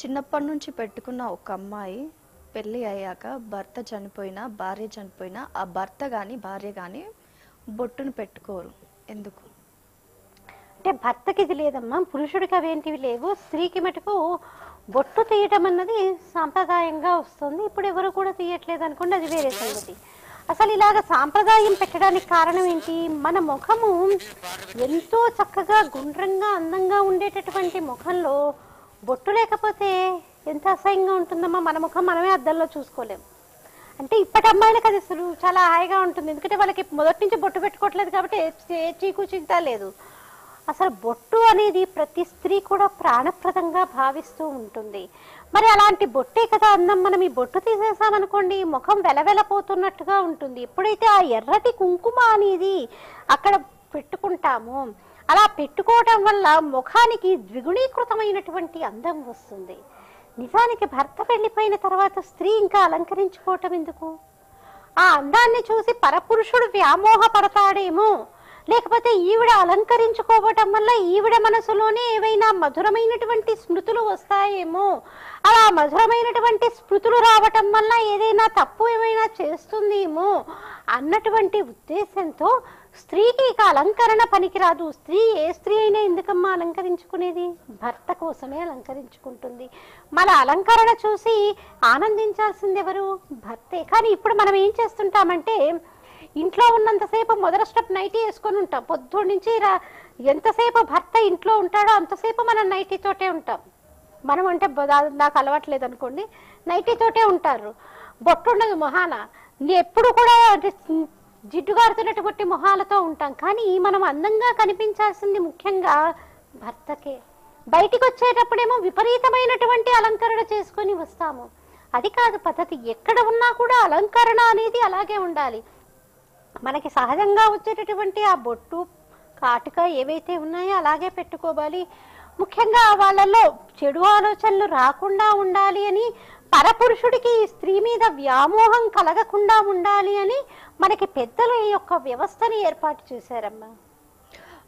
చిన్నప్పటి నుంచి పెట్టుకున్న ఒక అమ్మాయి పెళ్ళి అయ్యాక భర్త చనిపోయినా భార్య చనిపోయినా ఆ భర్త కానీ భార్య కానీ బొట్టును పెట్టుకోరు. ఎందుకు? అంటే భర్తకి ఇది లేదమ్మా పురుషుడికి అవేంటివి లేవు. స్త్రీకి మటుకు బొట్టు తీయటం అన్నది సాంప్రదాయంగా వస్తుంది. ఇప్పుడు ఎవరు కూడా తీయట్లేదు అనుకోండి అది వేరే సంగతి. అసలు ఇలాగ సాంప్రదాయం పెట్టడానికి కారణం ఏంటి? మన ముఖము ఎంతో చక్కగా గుండ్రంగా అందంగా ఉండేటటువంటి ముఖంలో బొట్టు లేకపోతే ఎంత అసహ్యంగా ఉంటుందమ్మా? మన ముఖం మనమే అద్దంలో చూసుకోలేం. అంటే ఇప్పటి అమ్మాయిలకు అది అసలు చాలా హాయిగా ఉంటుంది. ఎందుకంటే వాళ్ళకి మొదటి నుంచి బొట్టు పెట్టుకోవట్లేదు కాబట్టి ఏ చీకు చింత లేదు. అసలు బొట్టు అనేది ప్రతి స్త్రీ కూడా ప్రాణప్రదంగా భావిస్తూ ఉంటుంది. మరి అలాంటి బొట్టే కదా అందం మనం ఈ బొట్టు తీసేసామనుకోండి ముఖం వెలవెలపోతున్నట్టుగా ఉంటుంది. ఎప్పుడైతే ఆ ఎర్రటి కుంకుమ అనేది అక్కడ పెట్టుకుంటామో అలా పెట్టుకోవటం వల్ల ముఖానికి ద్విగుణీకృతమైనటువంటి అందం వస్తుంది. నిజానికి భర్త వెళ్ళిపోయిన తర్వాత స్త్రీ ఇంకా అలంకరించుకోవటం ఎందుకు? ఆ అందాన్ని చూసి పరపురుషుడు వ్యామోహపడతాడేమో. లేకపోతే ఈవిడ అలంకరించుకోవటం వల్ల ఈవిడ మనసులోనే ఏవైనా మధురమైనటువంటి స్మృతులు వస్తాయేమో? అలా మధురమైనటువంటి స్మృతులు రావటం వల్ల ఏదైనా తప్పు ఏమైనా చేస్తుందేమో? అన్నటువంటి ఉద్దేశంతో స్త్రీకి ఇక అలంకరణ పనికిరాదు. స్త్రీ ఏ స్త్రీ అయినా ఎందుకమ్మా అలంకరించుకునేది? భర్త కోసమే అలంకరించుకుంటుంది. మన అలంకరణ చూసి ఆనందించాల్సింది ఎవరు? భర్తే. కానీ ఇప్పుడు మనం ఏం చేస్తుంటామంటే ఇంట్లో ఉన్నంతసేపు మొదటి స్టెప్ నైటీ వేసుకొని ఉంటాం. పొద్దున్న నుంచి రా ఎంతసేపు భర్త ఇంట్లో ఉంటాడో అంతసేపు మనం నైటీతోటే ఉంటాం. మనం అంటే నాకు అలవాట్లేదు అనుకోండి నైటీతోటే ఉంటారు. బొట్టు ఉండదు మొహాన. ఎప్పుడు కూడా జిడ్డుగారుతున్నటువంటి మొహాలతో ఉంటాం. కానీ మనం అందంగా కనిపించాల్సింది ముఖ్యంగా భర్తకే. బయటికి వచ్చేటప్పుడేమో విపరీతమైనటువంటి అలంకరణ చేసుకొని వస్తాము. అది కాదు పద్ధతి. ఎక్కడ ఉన్నా కూడా అలంకరణ అనేది అలాగే ఉండాలి. మనకి సహజంగా వచ్చేటటువంటి ఆ బొట్టు కాటుక ఏవైతే ఉన్నాయో అలాగే పెట్టుకోవాలి. ముఖ్యంగా వాళ్ళల్లో చెడు ఆలోచనలు రాకుండా ఉండాలి అని పరపురుషుడికి ఈ స్త్రీ మీద వ్యామోహం కలగకుండా ఉండాలి అని మనకి పెద్దలు ఈ యొక్క వ్యవస్థని ఏర్పాటు చేశారమ్మా.